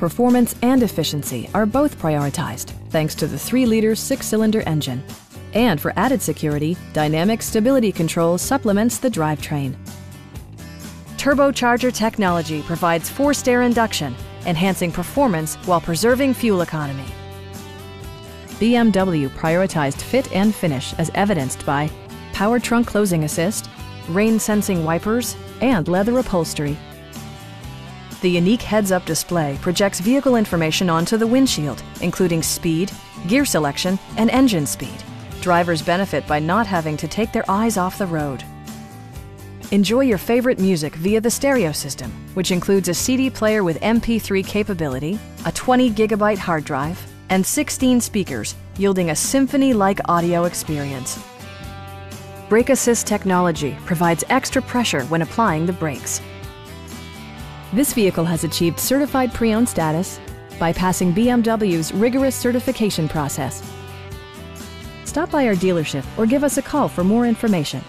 performance and efficiency are both prioritized thanks to the 3-liter six-cylinder engine. And for added security, Dynamic Stability Control supplements the drivetrain. Turbocharger technology provides forced air induction, enhancing performance while preserving fuel economy. BMW prioritized fit and finish as evidenced by power trunk closing assist, rain sensing wipers, and leather upholstery. The unique heads-up display projects vehicle information onto the windshield, including speed, gear selection, and engine speed. Drivers benefit by not having to take their eyes off the road. Enjoy your favorite music via the stereo system, which includes a CD player with MP3 capability, a 20 gigabyte hard drive, and 16 speakers, yielding a symphony-like audio experience. Brake Assist technology provides extra pressure when applying the brakes. This vehicle has achieved certified pre-owned status by passing BMW's rigorous certification process. Stop by our dealership or give us a call for more information.